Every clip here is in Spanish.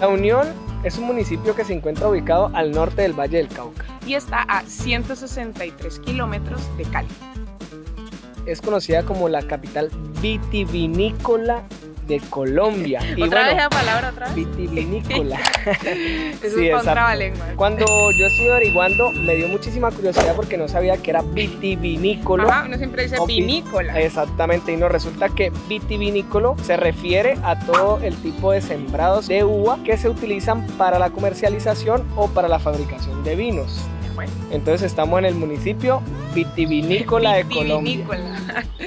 La Unión es un municipio que se encuentra ubicado al norte del Valle del Cauca. Y está a 163 kilómetros de Cali. Es conocida como la capital vitivinícola de Colombia. Y ¿Otra vez la palabra otra vez? Vitivinícola. es sí, un lengua. Cuando yo estuve averiguando, me dio muchísima curiosidad porque no sabía que era vitivinícola. Ajá, uno siempre dice vinícola. Exactamente, y nos resulta que vitivinícolo se refiere a todo el tipo de sembrados de uva que se utilizan para la comercialización o para la fabricación de vinos. Entonces estamos en el municipio vitivinícola de Colombia.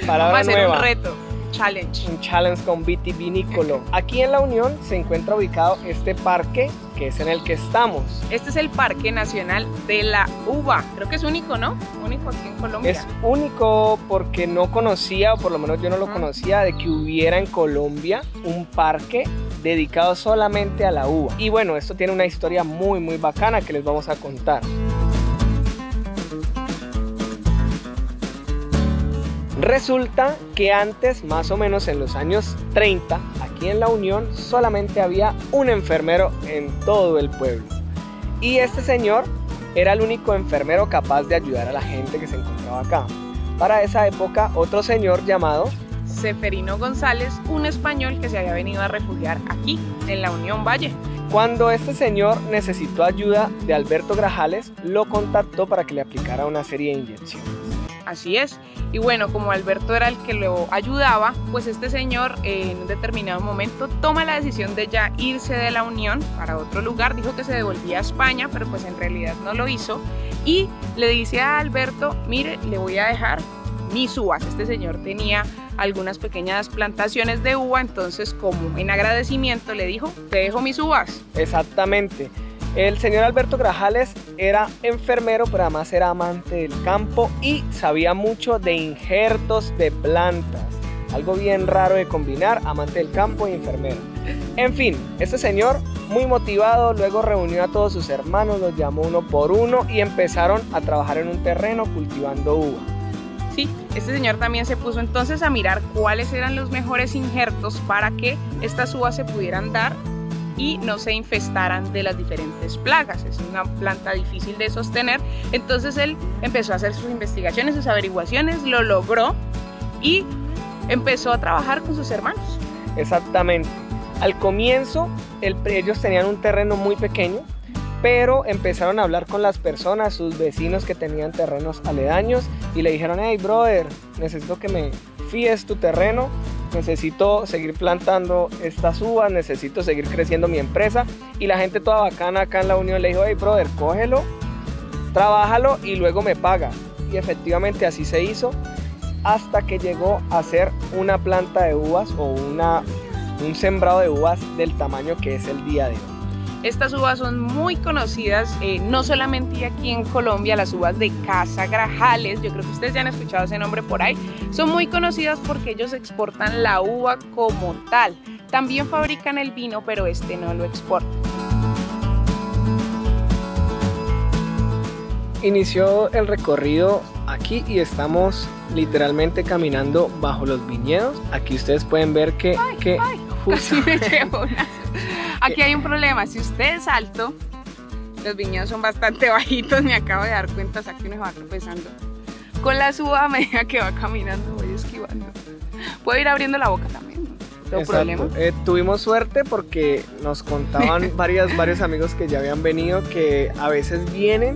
Palabra Vamos a hacer un reto challenge. Un challenge con vitivinícola. Aquí en La Unión se encuentra ubicado este parque que es en el que estamos. Este es el Parque Nacional de la Uva. Creo que es único, ¿no? Único aquí en Colombia. Es único porque no conocía, o por lo menos yo no lo conocía, de que hubiera en Colombia un parque dedicado solamente a la uva. Y bueno, esto tiene una historia muy, muy bacana que les vamos a contar. Resulta que antes, más o menos en los años 30, aquí en la Unión solamente había un enfermero en todo el pueblo. Y este señor era el único enfermero capaz de ayudar a la gente que se encontraba acá. Para esa época, otro señor llamado Seferino González, un español que se había venido a refugiar aquí, en la Unión Valle. Cuando este señor necesitó ayuda de Alberto Grajales, lo contactó para que le aplicara una serie de inyecciones. Así es. Y bueno, como Alberto era el que lo ayudaba, pues este señor en un determinado momento toma la decisión de ya irse de la Unión para otro lugar. Dijo que se devolvía a España, pero pues en realidad no lo hizo. Y le dice a Alberto, mire, le voy a dejar mis uvas. Este señor tenía algunas pequeñas plantaciones de uva, entonces como en agradecimiento le dijo, te dejo mis uvas. Exactamente. El señor Alberto Grajales era enfermero, pero además era amante del campo y sabía mucho de injertos de plantas. Algo bien raro de combinar, amante del campo y enfermero. En fin, este señor, muy motivado, luego reunió a todos sus hermanos, los llamó uno por uno y empezaron a trabajar en un terreno cultivando uva. Sí, este señor también se puso entonces a mirar cuáles eran los mejores injertos para que estas uvas se pudieran dar y no se infestaran de las diferentes plagas. Es una planta difícil de sostener. Entonces él empezó a hacer sus investigaciones, sus averiguaciones, lo logró y empezó a trabajar con sus hermanos. Exactamente. Al comienzo ellos tenían un terreno muy pequeño, pero empezaron a hablar con las personas, sus vecinos que tenían terrenos aledaños y le dijeron, hey brother, necesito que me fíes tu terreno necesito seguir plantando estas uvas, necesito seguir creciendo mi empresa. Y la gente toda bacana acá en la Unión le dijo, hey brother, cógelo, trabájalo y luego me paga. Y efectivamente así se hizo hasta que llegó a ser una planta de uvas o una, un sembrado de uvas del tamaño que es el día de hoy. Estas uvas son muy conocidas, eh, no solamente aquí en Colombia, las uvas de Casa Grajales, yo creo que ustedes ya han escuchado ese nombre por ahí, son muy conocidas porque ellos exportan la uva como tal. También fabrican el vino, pero este no lo exportan. Inició el recorrido aquí y estamos literalmente caminando bajo los viñedos. Aquí ustedes pueden ver que, que justo... me llevo una Aquí hay un problema, si usted es alto, los viñedos son bastante bajitos, me acabo de dar cuenta, o sea que uno va tropezando. Con la suba a medida que va caminando voy esquivando. Puedo ir abriendo la boca también. No problema. Eh, tuvimos suerte porque nos contaban varias, varios amigos que ya habían venido que a veces vienen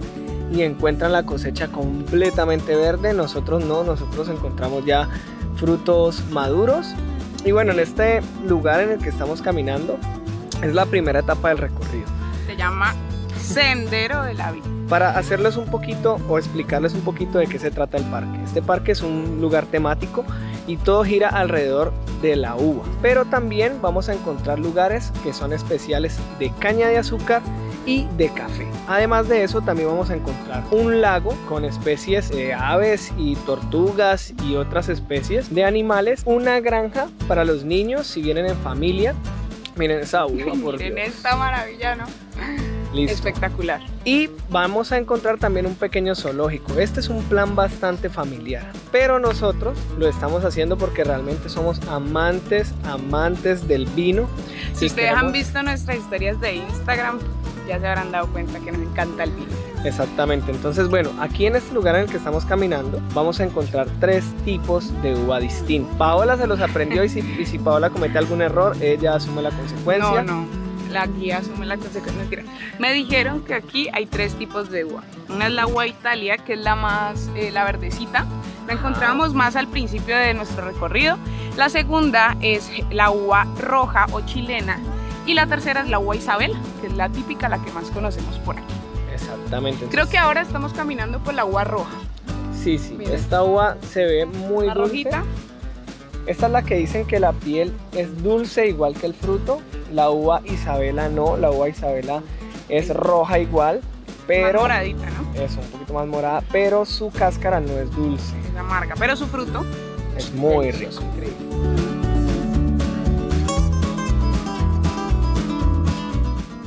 y encuentran la cosecha completamente verde. Nosotros no, nosotros encontramos ya frutos maduros. Y bueno, en este lugar en el que estamos caminando es la primera etapa del recorrido. Se llama Sendero de la Vida. Para hacerles un poquito o explicarles un poquito de qué se trata el parque. Este parque es un lugar temático y todo gira alrededor de la uva. Pero también vamos a encontrar lugares que son especiales de caña de azúcar y de café. Además de eso también vamos a encontrar un lago con especies de aves y tortugas y otras especies de animales, una granja para los niños si vienen en familia Miren esa uva, por Miren esta maravilla, ¿no? Listo. Espectacular. Y vamos a encontrar también un pequeño zoológico. Este es un plan bastante familiar, pero nosotros lo estamos haciendo porque realmente somos amantes, amantes del vino. Si ustedes han visto nuestras historias de Instagram, ya se habrán dado cuenta que nos encanta el vino. Exactamente, entonces bueno, aquí en este lugar en el que estamos caminando vamos a encontrar tres tipos de uva distintos. Paola se los aprendió y si, y si Paola comete algún error, ella asume la consecuencia. No, no. La guía asume la consecuencia. Me dijeron que aquí hay tres tipos de uva. Una es la uva Italia, que es la más, eh, la verdecita. La encontramos más al principio de nuestro recorrido. La segunda es la uva roja o chilena. Y la tercera es la uva Isabel, que es la típica, la que más conocemos por aquí. Exactamente. Creo que ahora estamos caminando por la uva roja. Sí, sí, esta uva se ve muy La dulce. rojita. Esta es la que dicen que la piel es dulce igual que el fruto. La uva Isabela no, la uva Isabela es roja igual, Más pero moradita, ¿no? es un poquito más morada, pero su cáscara no es dulce, Es amarga. Pero su fruto es muy rico. increíble.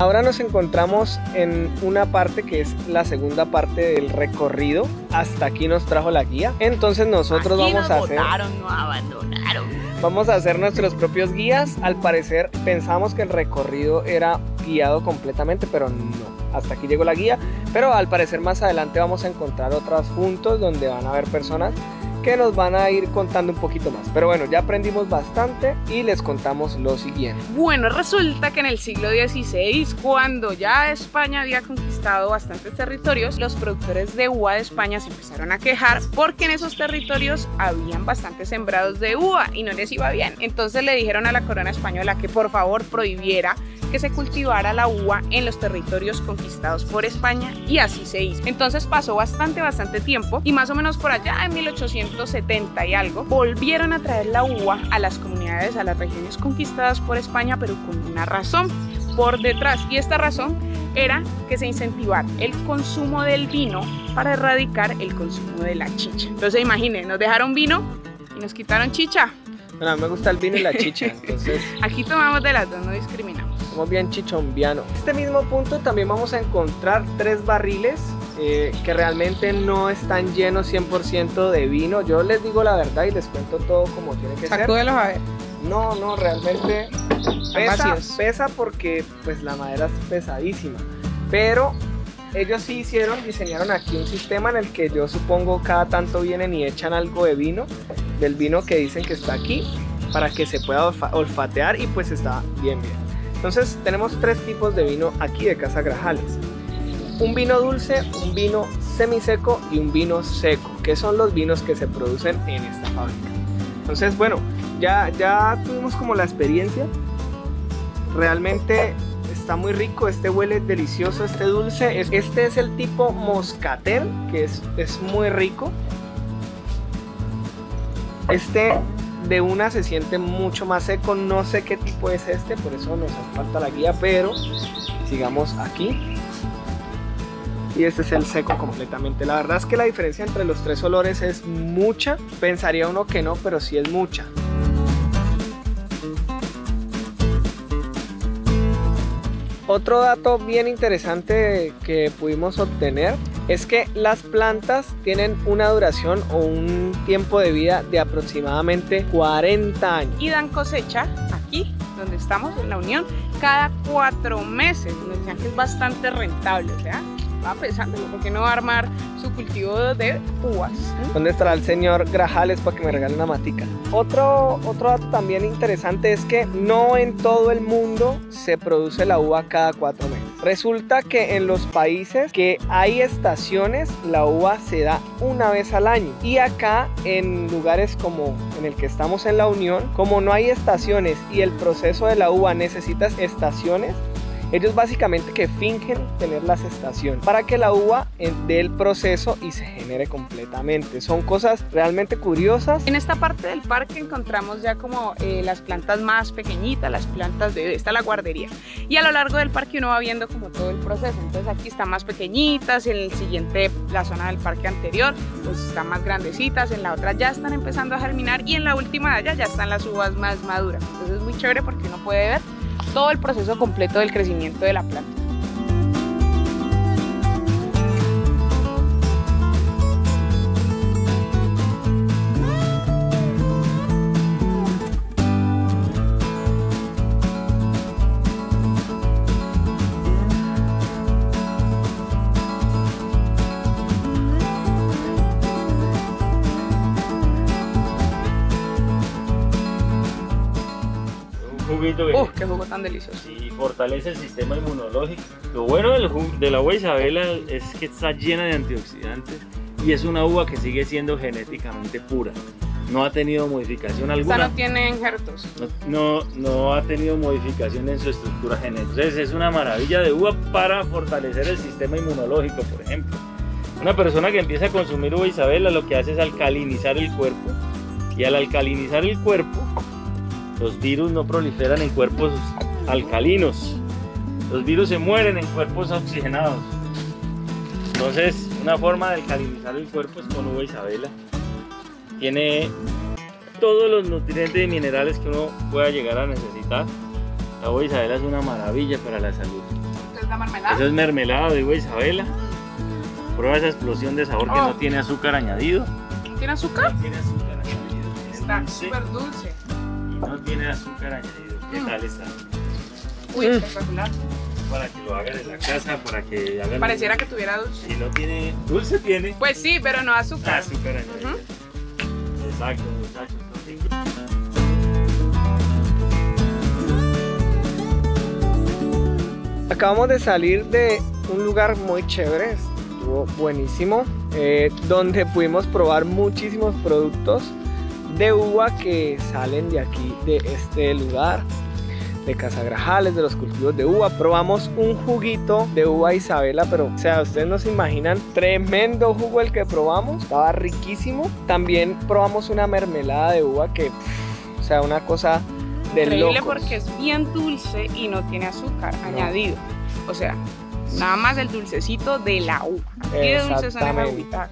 Ahora nos encontramos en una parte que es la segunda parte del recorrido. Hasta aquí nos trajo la guía. Entonces nosotros Aquí vamos nos a hacer botaron, no abandonaron. Vamos a hacer nuestros propios guías. Al parecer pensamos que el recorrido era guiado completamente, pero no. Hasta aquí llegó la guía. Pero al parecer más adelante vamos a encontrar otros puntos donde van a haber personas que nos van a ir contando un poquito más. Pero bueno, ya aprendimos bastante y les contamos lo siguiente. Bueno, resulta que en el siglo XVI, cuando ya España había conquistado bastantes territorios, los productores de uva de España se empezaron a quejar porque en esos territorios habían bastantes sembrados de uva y no les iba bien. Entonces le dijeron a la corona española que por favor prohibiera que se cultivara la uva en los territorios conquistados por España y así se hizo. Entonces pasó bastante, bastante tiempo y más o menos por allá en 1870 y algo volvieron a traer la uva a las comunidades, a las regiones conquistadas por España, pero con una razón por detrás y esta razón era que se incentivara el consumo del vino para erradicar el consumo de la chicha. Entonces imaginen, nos dejaron vino y nos quitaron chicha. Bueno, a mí me gusta el vino y la chicha, entonces Aquí tomamos de las dos, no discriminamos. somos bien chichombiano. En este mismo punto también vamos a encontrar tres barriles eh, que realmente no están llenos 100% de vino. Yo les digo la verdad y les cuento todo como tiene que ser. Sacúdelos a ver. No, no, realmente pesa, pesa porque pues la madera es pesadísima. Pero ellos sí hicieron, diseñaron aquí un sistema en el que yo supongo cada tanto vienen y echan algo de vino, del vino que dicen que está aquí, para que se pueda olfa- olfatear y pues está bien bien. Entonces tenemos tres tipos de vino aquí de Casa Grajales. Un vino dulce, un vino semiseco y un vino seco, que son los vinos que se producen en esta fábrica. Entonces, bueno, ya, ya tuvimos como la experiencia. Realmente está muy rico, este huele delicioso, este dulce. Es- Este es el tipo moscatel, que es, es muy rico. Este de una se siente mucho más seco, no sé qué tipo es este, por eso nos falta la guía, pero sigamos aquí. Y este es el seco completamente. La verdad es que la diferencia entre los tres olores es mucha. Pensaría uno que no, pero sí es mucha. Otro dato bien interesante que pudimos obtener es que las plantas tienen una duración o un tiempo de vida de aproximadamente 40 años. Y dan cosecha aquí, donde estamos en la Unión, cada cuatro meses. Nos decían que es bastante rentable, sea, va pensándolo, porque no va a armar su cultivo de uvas? ¿Dónde estará el señor Grajales para que me regale una matica? Otro, otro dato también interesante es que no en todo el mundo se produce la uva cada cuatro meses. Resulta que en los países que hay estaciones, la uva se da una vez al año. Y acá, en lugares como en el que estamos en la Unión, como no hay estaciones y el proceso de la uva necesita estaciones, ellos básicamente que fingen tener las estaciones para que la uva dé el proceso y se genere completamente. Son cosas realmente curiosas. En esta parte del parque encontramos ya como eh, las plantas más pequeñitas, las plantas de esta la guardería. Y a lo largo del parque uno va viendo como todo el proceso. Entonces aquí están más pequeñitas, en el siguiente, la zona del parque anterior, pues están más grandecitas, en la otra ya están empezando a germinar y en la última de allá ya están las uvas más maduras. Entonces es muy chévere porque uno puede ver todo el proceso completo del crecimiento de la planta. Juguito que... ¡Uh, qué jugo tan delicioso! Sí, fortalece el sistema inmunológico. Lo bueno del jugo de la uva Isabela es que está llena de antioxidantes y es una uva que sigue siendo genéticamente pura. No ha tenido modificación Esta alguna. no tiene injertos. No, no, no ha tenido modificación en su estructura genética. Entonces es una maravilla de uva para fortalecer el sistema inmunológico, por ejemplo. Una persona que empieza a consumir uva Isabela lo que hace es alcalinizar el cuerpo. Y al alcalinizar el cuerpo, los virus no proliferan en cuerpos alcalinos. Los virus se mueren en cuerpos oxigenados. Entonces, una forma de alcalinizar el cuerpo es con uva Isabela. Tiene todos los nutrientes y minerales que uno pueda llegar a necesitar. La uva Isabela es una maravilla para la salud. ¿Qué es la mermelada? Eso es mermelada de uva Isabela. Mm. Prueba esa explosión de sabor que Oh. no tiene azúcar añadido. ¿Tiene azúcar? No tiene azúcar añadido. Es Está súper dulce. Y no tiene azúcar añadido. ¿Qué Mm. tal está? Uy, Mm. espectacular. Para que lo hagan en la casa, para que hagan... Pareciera que tuviera dulce. Si no tiene... Dulce tiene. Pues sí, pero no azúcar. Azúcar añadido. Exacto, muchachos. Acabamos de salir de un lugar muy chévere, estuvo buenísimo, eh, donde pudimos probar muchísimos productos de uva que salen de aquí, de este lugar, de Casagrajales, de los cultivos de uva. Probamos un juguito de uva Isabela, pero o sea, ustedes no se imaginan, tremendo jugo el que probamos, estaba riquísimo. También probamos una mermelada de uva que, pff, o sea, una cosa de Increíble locos. porque es bien dulce y no tiene azúcar añadido. O sea, nada más el dulcecito de la uva. De dulces son.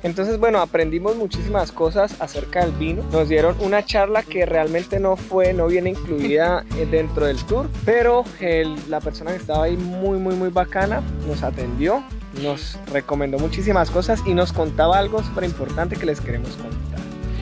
Entonces, bueno, aprendimos muchísimas cosas acerca del vino. Nos dieron una charla que realmente no fue, no viene incluida dentro del tour, pero el- la persona que estaba ahí muy, muy, muy bacana nos atendió, nos recomendó muchísimas cosas y nos contaba algo súper importante que les queremos contar.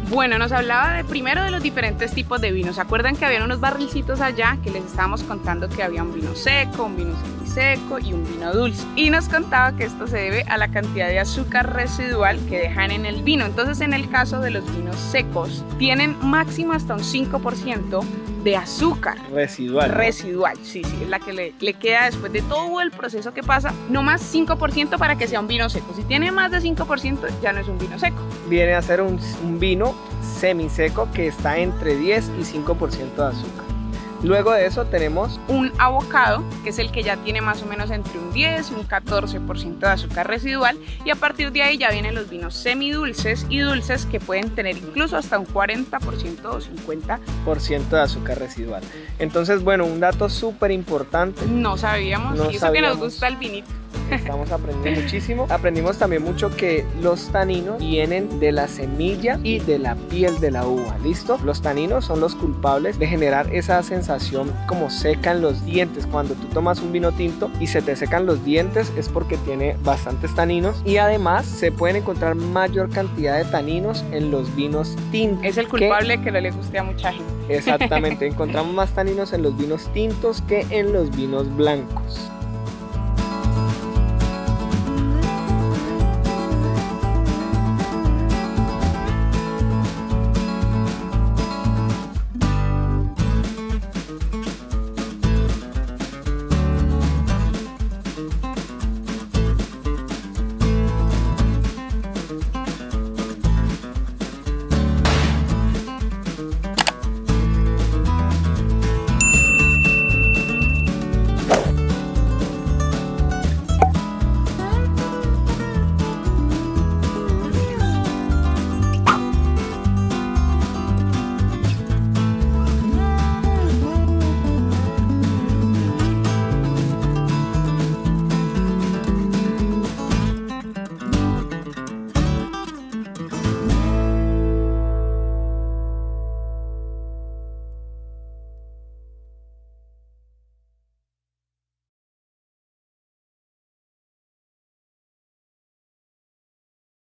Bueno, nos hablaba de primero de los diferentes tipos de vinos. ¿Se acuerdan que habían unos barrilcitos allá que les estábamos contando que había un vino seco, un vino semiseco y un vino dulce? Y nos contaba que esto se debe a la cantidad de azúcar residual que dejan en el vino. Entonces, en el caso de los vinos secos, tienen máximo hasta un 5% de azúcar Residual. residual, sí, sí, es la que le, le queda después de todo el proceso que pasa, no más 5% para que sea un vino seco. Si tiene más de 5%, ya no es un vino seco. Viene a ser un, un vino semiseco que está entre 10 y 5% de azúcar. Luego de eso tenemos Un abocado, que es el que ya tiene más o menos entre un 10 y un 14% de azúcar residual, y a partir de ahí ya vienen los vinos semidulces y dulces que pueden tener incluso hasta un 40% o 50%. por ciento de azúcar residual. Entonces, bueno, un dato súper importante No sabíamos, No y eso que nos sabíamos. gusta el vinito. Estamos aprendiendo muchísimo. Aprendimos también mucho que los taninos vienen de la semilla y de la piel de la uva. ¿Listo? Los taninos son los culpables de generar esa sensación como seca en los dientes. Cuando tú tomas un vino tinto y se te secan los dientes es porque tiene bastantes taninos. Y además se pueden encontrar mayor cantidad de taninos en los vinos tintos. Es el que- culpable que no le guste a mucha gente. Exactamente, encontramos más taninos en los vinos tintos que en los vinos blancos.